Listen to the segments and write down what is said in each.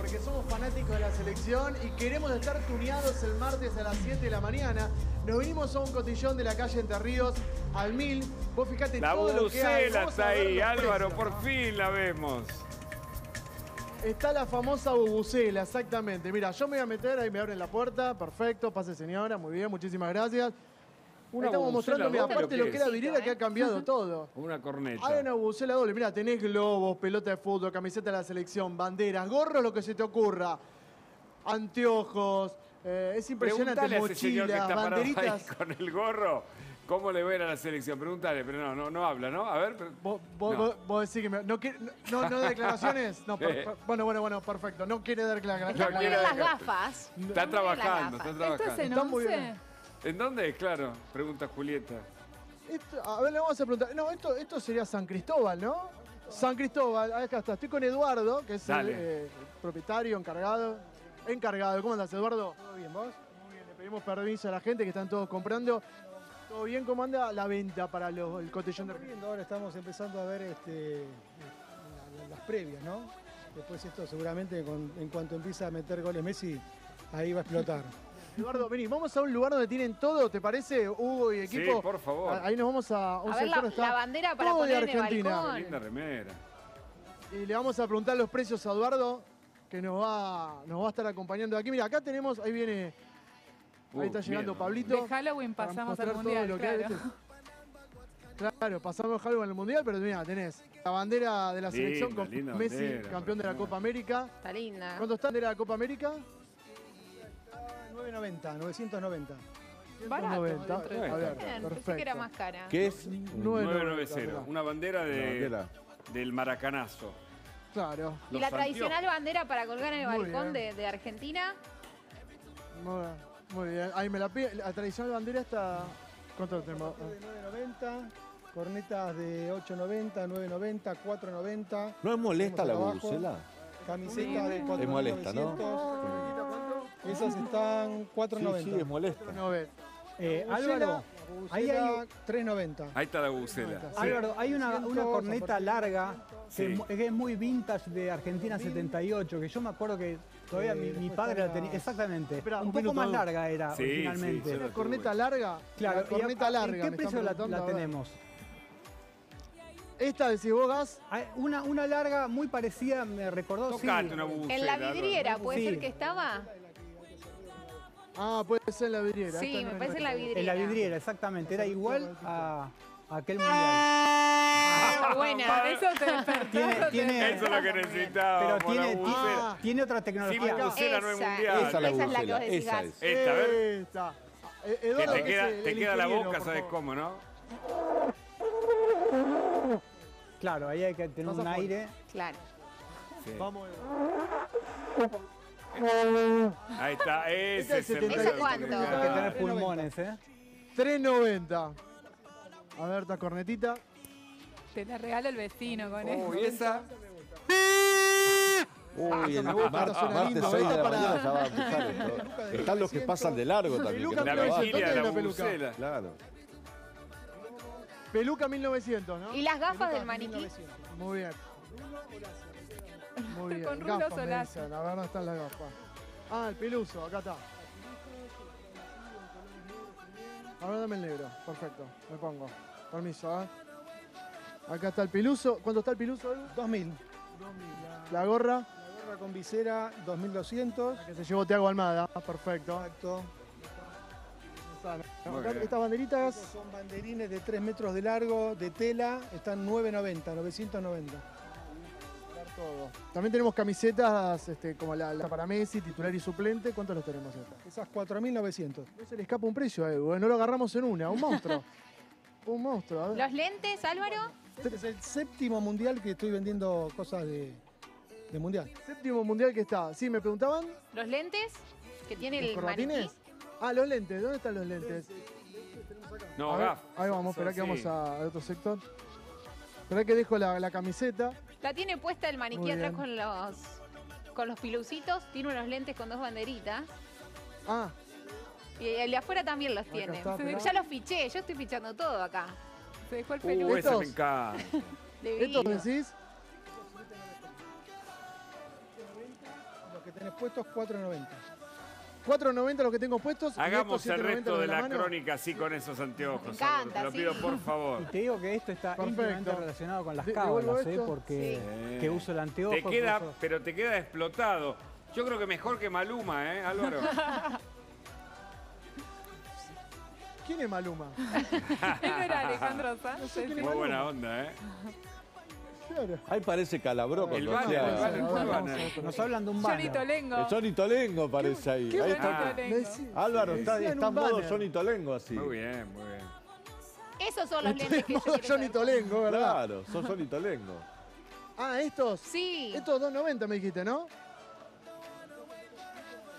porque somos fanáticos de la selección y queremos estar tuneados el martes a las 7 de la mañana. Nos vinimos a un cotillón de la calle Entre Ríos al mil. Vos fijate La todo lo que hay. Vamos está ahí, Álvaro, precios, por ¿no? fin la vemos. Está la famosa bubucela, exactamente. Mira, yo me voy a meter, ahí me abren la puerta. Perfecto, pase señora, muy bien, muchísimas gracias. Una estamos mostrando, mira, aparte ¿o lo que era vidriera que ha cambiado todo. Una corneta. Hay una bubucela doble, mira, tenés globos, pelota de fútbol, camiseta de la selección, banderas, gorros, lo que se te ocurra, anteojos, eh, es impresionante, Preguntale a ese señor que mochilas, está parado ahí banderitas. con el gorro, ¿cómo le ven a la selección? Pregúntale, pero no, no, no habla, ¿no? A ver, pero- Vos, vos- No. vos- decís que me- no, quiere- no, no, no declaraciones. No, per- per- bueno, bueno, bueno, perfecto. No quiere dar declaraciones. No quiere las gafas. está trabajando, está ¿Esto es trabajando. en Está muy 11? ¿En dónde? Claro, pregunta Julieta. Esto- a ver, le vamos a preguntar. No, esto, esto sería San Cristóbal, ¿no? San Cristóbal, acá está. Estoy con Eduardo, que es el eh, propietario, encargado. Encargado, ¿cómo andas, Eduardo? ¿Todo bien, vos? Muy bien, le pedimos permiso a la gente que están todos comprando. ¿Todo bien? ¿Cómo anda la venta para los- el cotillón de Corriendo, ahora estamos empezando a ver este, la- la- las previas, ¿no? Después esto seguramente con- en cuanto empieza a meter goles Messi, ahí va a explotar. Eduardo, vení, vamos a un lugar donde tienen todo, ¿te parece, Hugo y equipo? Sí, por favor. Ah, Ahí nos vamos a un A ver la, sector donde está la bandera para todo de poner en el Argentina. Linda remera. Y le vamos a preguntar los precios a Eduardo, que nos va, nos va a estar acompañando aquí. Mira, acá tenemos, ahí viene, Uh, ahí está llegando bien. Pablito. De Halloween pasamos al todo mundial, lo que hay, claro. ¿viste? Claro, pasamos algo en el Mundial, pero mira, tenés la bandera de la Linda, selección con linda Messi, bandera, campeón de la Copa América. Está linda. ¿Cuánto está la bandera de la Copa América? 990, 990. Barato, 190. dentro de A todo. ver, Bien, perfecto. pensé que era más cara. ¿Qué es? 990, una bandera Una de, bandera. del maracanazo. Claro. ¿Y Los la tradicional bandera para colgar en el Muy balcón bien. de, de Argentina? Muy bien. Muy bien. Ahí me la pide. La tradicional bandera está. ¿Cuánto tenemos? De 990, cornetas de 890, 990, 490, ¿No es molesta la abajo. bubucela? camisetas de Es 4.900. molesta, ¿no? Esas están Sí, 490. sí, es molesta. No ve. Eh, Bubucela, Álvaro, ahí hay, 390. Ahí está la bucela. Álvaro, hay una, una 200, corneta larga que, Sí. es mu- que es muy vintage de Argentina 78, que yo me acuerdo que todavía Eh, mi, padre la tenía. Exactamente. Espera, un, un poco minuto, más larga era Sí, originalmente. sí, ¿Una Yo corneta larga? Claro, La corneta a- larga. ¿en qué precio la, la tenemos? Esta decís vos, Gas. Una, una larga muy parecida, me recordó. sí. Tocate una bubucela. En la vidriera, ¿puede Sí. ser que estaba? Ah, puede ser en la vidriera. Sí, me parece en la vidriera. En la vidriera, exactamente. Era igual a, a aquel mundial. Ah, buena. Eso te despertó. Tiene- eso te tiene- Eso es lo que necesitaba. Pero tiene, la tiene, otra Sí, tecnología. bubucela no mundial. Esa es la Esa es la que vos decís, esa. Esta, a ver. Esta. Eh, Que Eduardo, te que queda, es el- te el queda la boca, ¿sabes cómo, no? Claro, ahí hay que tener un aire. Claro. Sí. Vamos. Ahí está, ese es el ¿Ese modelo cuánto? Hay que tener pulmones, ¿eh? 3.90. A ver, esta cornetita. Te la regala el vecino con eso. Uy, esa. Uy, el me gusta, mar- suena martes lindo, 6 de la mañana ya va a empezar esto. Están los que pasan de largo también. que Peluca no La vigilia la ¿Dónde hay una peluca? Claro. Peluca 1900, ¿no? ¿Y las gafas del maniquí? Muy bien. Muy bien. Con rulos Gafas, me solazo. dicen. A ver dónde están las gafas. Ah, el peluso, acá está. Ahora dame el negro. Perfecto. Me pongo. Permiso, ¿eh? Acá está el peluso. ¿Cuánto está el peluso? Edu? 2000. La gorra. La gorra con visera, 2200. Que se llevó Tiago Almada. Perfecto. Exacto. Acá estas banderitas. Estos son banderines de 3 metros de largo, de tela, están 990, 990. Todo. También tenemos camisetas este, como la, la para Messi, titular y suplente. ¿Cuántos los tenemos esta? Esas 4.900. No se le escapa un precio a Edu, ¿eh? no lo agarramos en una, un monstruo. un monstruo, a ver. ¿Los lentes, Álvaro? Este es el séptimo mundial que estoy vendiendo cosas de, de mundial. Séptimo mundial que está. Sí, me preguntaban. ¿Los lentes? Que tiene ¿Los el corbatines? Ah, los lentes. ¿Dónde están los lentes? No, A ver, ahí vamos, espera que Sí. vamos a- al otro sector. Espera que dejo la, la camiseta. La tiene puesta el maniquí Muy atrás bien. con los con los pilucitos. Tiene unos lentes con dos banderitas. Ah, Y el de afuera también los Acá tiene. está, ya los fiché, yo estoy fichando todo acá. Se dejó el Uh, peluche. me. ¿estos decís? Los que tenés puestos, 4.90. 4.90 los que tengo puestos. y Hagamos estos el 7.90 resto de la, crónica así con esos anteojos. Me encanta, Álvaro, te lo sí. pido por favor. Y te digo que esto está Perfecto. íntimamente relacionado con las cábalas, ¿eh? porque Sí. que uso el anteojo. Te queda, pero te queda explotado. Yo creo que mejor que Maluma, ¿eh, Álvaro? ¿Quién es Maluma? Él no era Alejandro Sanz. quién es Muy Maluma. buena onda, ¿eh? Claro. Ahí parece Calabró El banner, el. Nos hablan de un Johnny banner. Tolengo. El Johnny Tolengo parece ahí. qué Ahí está. Álvaro está, está un en modo. Johnny Tolengo así. Muy bien, muy bien. Esos son los lentes en que yo modo quiero Johnny saber. Tolengo, ¿verdad? Claro, sos Johnny Tolengo. Ah, estos. Sí. Estos 2.90 me dijiste, ¿no?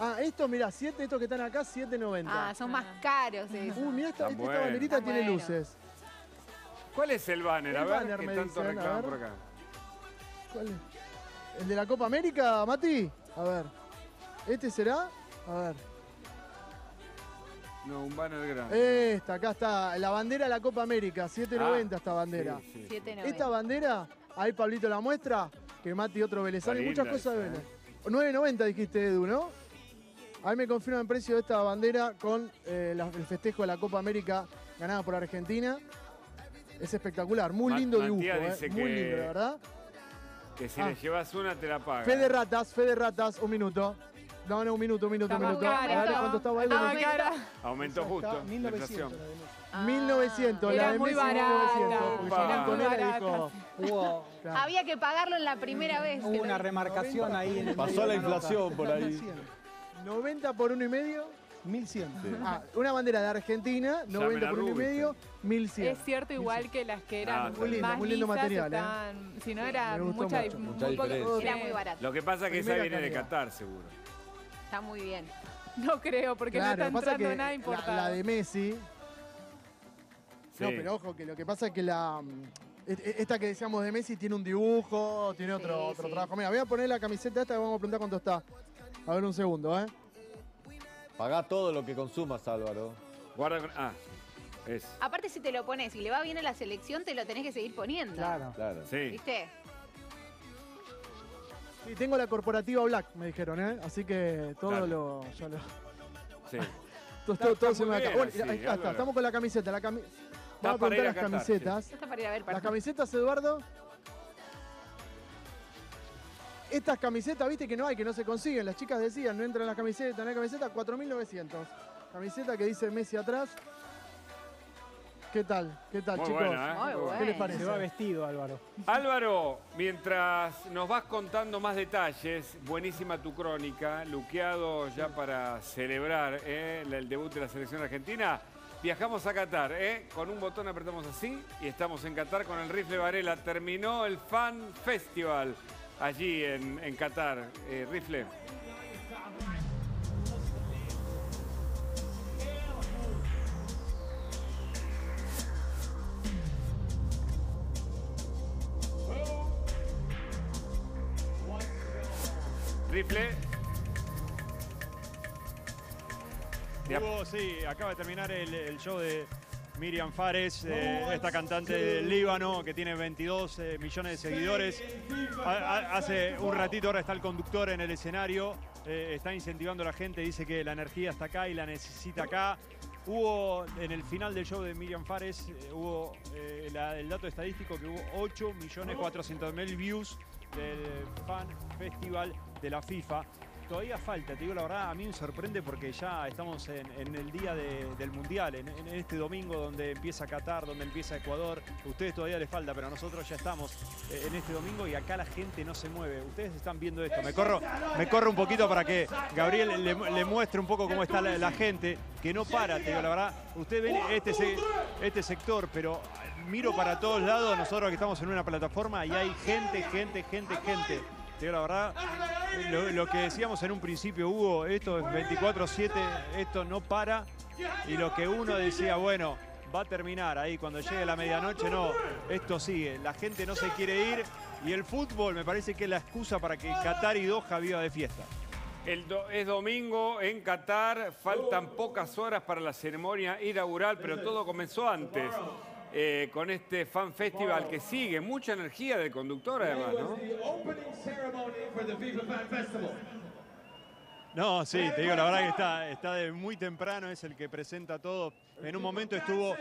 Ah, estos, mirá, 7, estos que están acá, 7.90. Ah, son más caros esos. Uy, mirá, esta, Están esta buenos. banderita Están tiene buenos. luces. ¿Cuál es el banner? A El ver, banner, que me tanto dicen, a reclaman ver. por acá. ¿Cuál es? ¿El de la Copa América, Mati? A ver. ¿Este será? A ver. No, un banner grande. Esta, acá está. La bandera de la Copa América, 7.90 Ah, esta bandera. Sí, sí. 7.90. Esta bandera, ahí Pablito la muestra, que Mati otro Vélezano y muchas cosas de Vélez. 9.90 dijiste, Edu, ¿no? Ahí me confirman el precio de esta bandera con eh, la- el festejo de la Copa América ganada por Argentina. Es espectacular, muy lindo dibujo, Matías eh, dice muy lindo, la verdad. Que si Ah. le llevas una te la paga. Fe de ratas, fe de ratas, un minuto. No, no, un minuto, un minuto, un minuto. más A ver cuánto estaba. Ah, cara. Aumentó justo. la 1900 inflación. la de. Ah. 1900, la de muy Messi, barata. 1900. Porque Upa. yo con él y Barata. dijo, Hubo, claro. Había que pagarlo en la primera vez. hubo una remarcación ahí en el Pasó la inflación por ahí. 1100. 90 por uno y medio. 1100. Ah, una bandera de Argentina, 90 a por uno y medio, 1100. Es cierto, igual que las que Ah, eran está Muy lindo, más muy lindo lisas, material, ¿eh? Si no, era mucha, mucho. muy Mucha poco- diferencia. Era muy barato. Lo que pasa es que esa viene de. Qatar, seguro. Está muy bien. No creo, porque Claro, no está entrando que nada la, importado. la de Messi. No, Sí. pero ojo, que lo que pasa es que la. mm, e- e- Esta que decíamos de Messi tiene un dibujo, tiene otro, Sí, otro sí. trabajo. Mira, voy a poner la camiseta esta y vamos a preguntar cuánto está. A ver un segundo, ¿eh? Pagá todo lo que consumas, Álvaro. Guarda con. Ah, es. Aparte, si te lo pones y le va bien a la selección, te lo tenés que seguir poniendo. Claro. Claro. Sí. ¿Viste? Sí, tengo la corporativa Black, me dijeron, ¿eh? Así que todo Dale. lo. ya lo- sí. todo todo- todo se me bien Bueno, así, ahí está, Álvaro. estamos con la camiseta. La cami- Vamos a para ir preguntar a las Qatar, camisetas. Está para ir a ver Las camisetas, Eduardo. Estas camisetas, viste que no hay, que no se consiguen. Las chicas decían, no entran en las camisetas, no hay camiseta, 4.900. Camiseta que dice Messi atrás. ¿Qué tal? ¿Qué tal, Muy chicos? buena, ¿eh? Muy Muy buena. ¿Qué les parece? Se va vestido, Álvaro. Álvaro, mientras nos vas contando más detalles, buenísima tu crónica, luqueado ya para celebrar ¿eh? el debut de la selección argentina. Viajamos a Qatar, ¿eh? con un botón apretamos así y estamos en Qatar con el rifle Varela. Terminó el Fan Festival allí en, Qatar. Eh, rifle. Rifle. Hugo, sí, acaba de terminar el, el show de Miriam Fares, eh, esta cantante del Líbano que tiene 22 eh, millones de seguidores. Ha- ha- hace un ratito ahora está el conductor en el escenario, eh, está incentivando a la gente, dice que la energía está acá y la necesita acá. Hubo en el final del show de Miriam Fares, hubo el dato estadístico que hubo 8.400.000 views del Fan Festival de la FIFA. Todavía falta, te digo la verdad, a mí me sorprende porque ya estamos en, el día de- del Mundial, en, este domingo donde empieza Qatar, donde empieza Ecuador. A ustedes todavía les falta, pero nosotros ya estamos eh, en este domingo y acá la gente no se mueve. Ustedes están viendo esto. Me corro, me corro un poquito para que Gabriel le, muestre un poco cómo está la, gente, que no para, te digo la verdad. Ustedes ven este, este sector, pero miro para todos lados, nosotros que estamos en una plataforma y hay gente, gente, gente, gente. Te digo la verdad, lo, que decíamos en un principio, Hugo, esto es 24-7, esto no para. Y lo que uno decía, bueno, va a terminar ahí cuando llegue la medianoche, no, esto sigue. La gente no se quiere ir y el fútbol me parece que es la excusa para que Qatar y Doha viva de fiesta. Es domingo en Qatar, faltan pocas horas para la ceremonia inaugural, pero todo comenzó antes. Eh, con este fan festival que sigue, mucha energía del conductor además, ¿no? No, sí, te digo, la verdad que está, está de muy temprano, es el que presenta todo. En un momento estuvo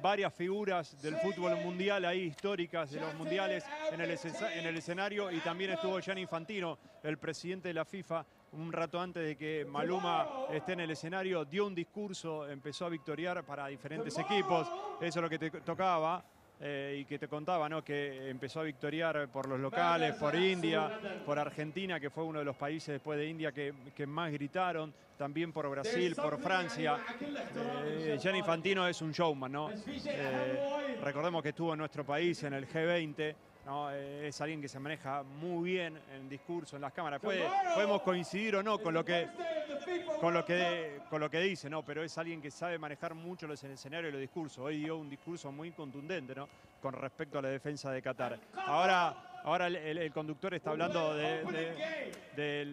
varias figuras del fútbol mundial ahí, históricas de los mundiales, en el, escena- en el escenario y también estuvo Gianni Infantino, el presidente de la FIFA, un rato antes de que Maluma esté en el escenario, dio un discurso, empezó a victoriar para diferentes equipos, eso es lo que te tocaba. eh, y que te contaba, ¿no? Que empezó a victoriar por los locales, por India, por Argentina, que fue uno de los países después de India que, más gritaron, también por Brasil, por Francia. Eh, Gianni Infantino es un showman, ¿no? Eh, recordemos que estuvo en nuestro país en el G20. ¿No? Eh, es alguien que se maneja muy bien en discurso, en las cámaras. Puede- podemos coincidir o no con lo que con lo que con lo que dice, ¿no? Pero es alguien que sabe manejar mucho los escenarios y los discursos. Hoy dio un discurso muy contundente, ¿no? Con respecto a la defensa de Qatar. Ahora, ahora el, el- el conductor está hablando de, de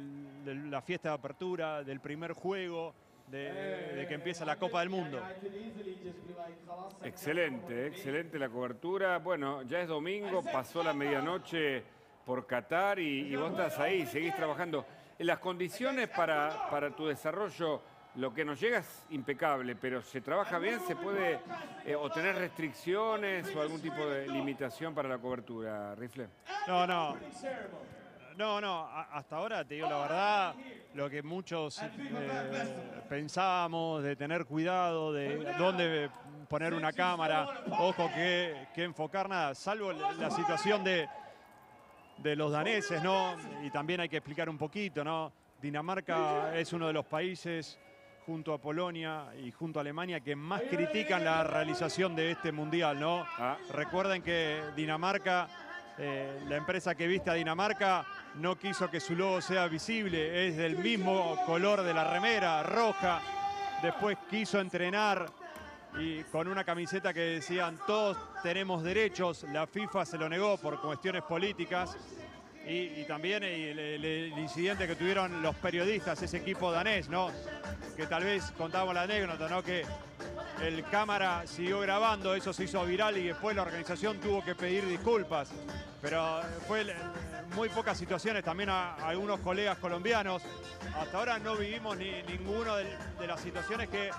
la fiesta de apertura, del primer juego, de, de que empieza la Copa del Mundo. Excelente, excelente la cobertura. Bueno, ya es domingo, pasó la medianoche por Qatar y, y vos estás ahí, seguís trabajando. Las condiciones para, para tu desarrollo, lo que nos llega es impecable, pero ¿se trabaja bien? ¿Se puede eh, o tener restricciones o algún tipo de limitación para la cobertura, Rifle? No, no. No, no, a- hasta ahora te digo la verdad, lo que muchos eh, pensábamos de tener cuidado, de dónde poner una cámara, ojo que, que enfocar nada, salvo la la situación de, de los daneses, ¿no? Y también hay que explicar un poquito, ¿no? Dinamarca es uno de los países junto a Polonia y junto a Alemania que más critican la realización de este mundial, ¿no? Ah. Recuerden que Dinamarca, eh, la empresa que viste a Dinamarca, no quiso que su logo sea visible, es del mismo color de la remera, roja. Después quiso entrenar y con una camiseta que decían todos tenemos derechos, la FIFA se lo negó por cuestiones políticas. Y, también el incidente que tuvieron los periodistas, ese equipo danés, ¿no? Que tal vez contábamos la anécdota, ¿no? Que el cámara siguió grabando, eso se hizo viral y después la organización tuvo que pedir disculpas. Pero eh, fue eh, muy pocas situaciones, también a, algunos colegas colombianos. Hasta ahora no vivimos ni ninguno de, las situaciones que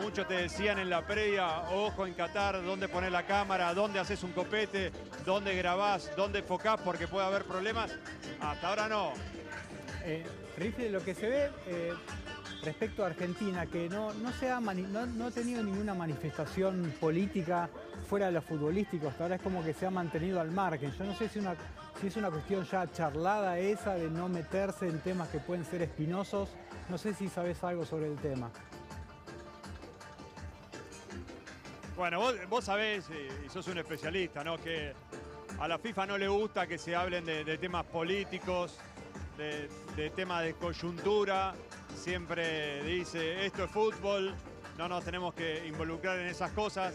muchos te decían en la previa, ojo en Qatar, dónde poner la cámara, dónde haces un copete, dónde grabás, dónde enfocás porque puede haber problemas. Hasta ahora no. Eh, Rifle, lo que se ve eh, respecto a Argentina, que no, no, se ha mani- no, ha tenido ninguna manifestación política fuera de lo futbolístico, hasta ahora es como que se ha mantenido al margen. Yo no sé si, una, si es una cuestión ya charlada esa de no meterse en temas que pueden ser espinosos. No sé si sabes algo sobre el tema. Bueno, vos, vos sabés, y, y sos un especialista, ¿no? Que a la FIFA no le gusta que se hablen de, temas políticos, de temas de coyuntura. Siempre dice, esto es fútbol, no nos tenemos que involucrar en esas cosas.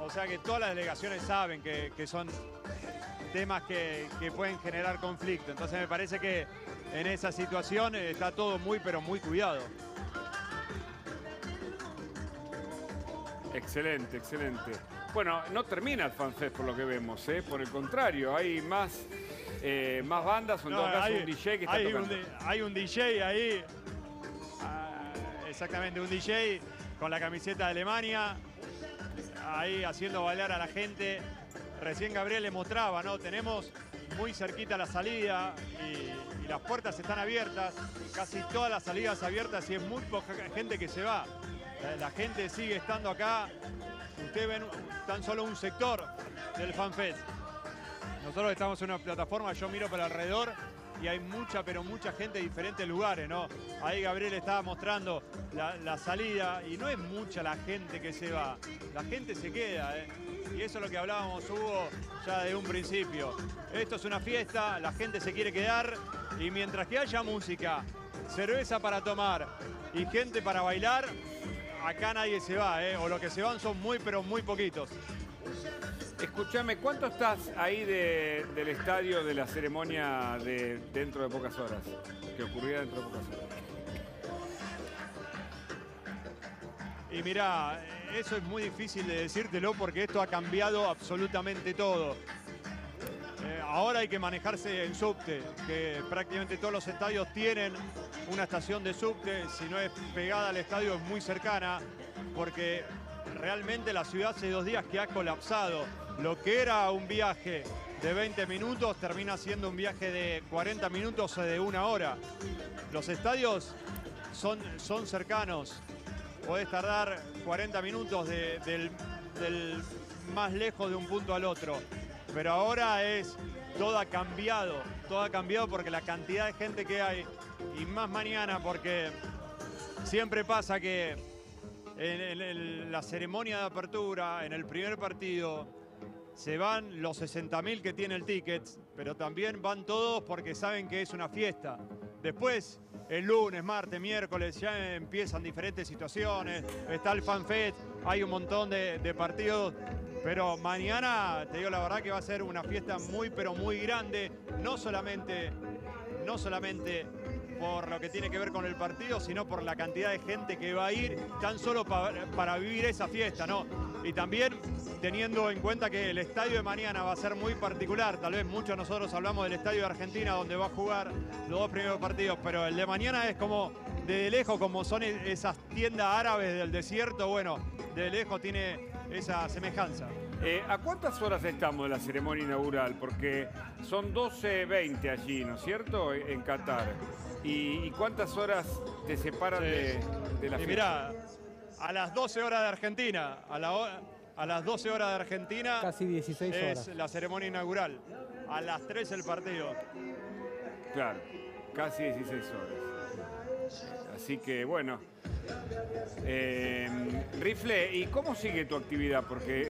O sea que todas las delegaciones saben que, que son temas que, que pueden generar conflicto. Entonces me parece que en esa situación está todo muy, pero muy cuidado. Excelente, excelente. Bueno, no termina el FanFest por lo que vemos, ¿eh? por el contrario, hay más, eh, más bandas, No, todo caso hay- un DJ que está hay tocando. Un, hay un DJ ahí, ah, exactamente, un DJ con la camiseta de Alemania, ahí haciendo bailar a la gente. Recién Gabriel le mostraba, ¿no? Tenemos muy cerquita la salida y, las puertas están abiertas, casi todas las salidas abiertas y es muy poca gente que se va. La, la gente sigue estando acá. Ustedes ven tan solo un sector del FanFest. Nosotros estamos en una plataforma, yo miro para alrededor y hay mucha, pero mucha gente de diferentes lugares, ¿no? Ahí Gabriel estaba mostrando la, salida y no es mucha la gente que se va, la gente se queda, ¿eh? Y eso es lo que hablábamos, Hugo, ya de un principio. Esto es una fiesta, la gente se quiere quedar y mientras que haya música, cerveza para tomar y gente para bailar, acá nadie se va, ¿eh? O lo que se van son muy, pero muy poquitos. Escúchame, ¿cuánto estás ahí de- del estadio de la ceremonia de dentro de pocas horas? Que ocurría dentro de pocas horas. Y mirá, eso es muy difícil de decírtelo porque esto ha cambiado absolutamente todo. Eh, ahora hay que manejarse en subte, que prácticamente todos los estadios tienen una estación de subte, si no es pegada al estadio es muy cercana, porque realmente la ciudad hace dos días que ha colapsado. Lo que era un viaje de 20 minutos termina siendo un viaje de 40 minutos o de una hora. Los estadios son, son cercanos. Podés tardar 40 minutos de- del, más lejos de un punto al otro. Pero ahora es todo ha cambiado. Todo ha cambiado porque la cantidad de gente que hay. Y más mañana porque siempre pasa que en, la ceremonia de apertura, en el primer partido, se van los 60.000 que tiene el ticket, pero también van todos porque saben que es una fiesta. Después, el lunes, martes, miércoles, ya empiezan diferentes situaciones. Está el FanFest, hay un montón de, partidos. Pero mañana, te digo la verdad que va a ser una fiesta muy, pero muy grande. No solamente, no solamente por lo que tiene que ver con el partido, sino por la cantidad de gente que va a ir tan solo pa- para vivir esa fiesta, ¿no? Y también teniendo en cuenta que el estadio de mañana va a ser muy particular, tal vez muchos nosotros hablamos del estadio de Argentina donde va a jugar los dos primeros partidos, pero el de mañana es como de lejos, como son e- esas tiendas árabes del desierto, bueno, de lejos tiene esa semejanza. Eh, ¿A cuántas horas estamos de la ceremonia inaugural? Porque son 12.20 allí, ¿no es cierto? En Qatar. ¿Y, y cuántas horas te separan de, de la Y mirá, a las 12 horas de Argentina, a, la a las 12 horas de Argentina Casi 16 es horas. la ceremonia inaugural. A las 3 el partido. Claro, casi 16 horas. Así que bueno. Eh, Rifle, ¿y cómo sigue tu actividad? Porque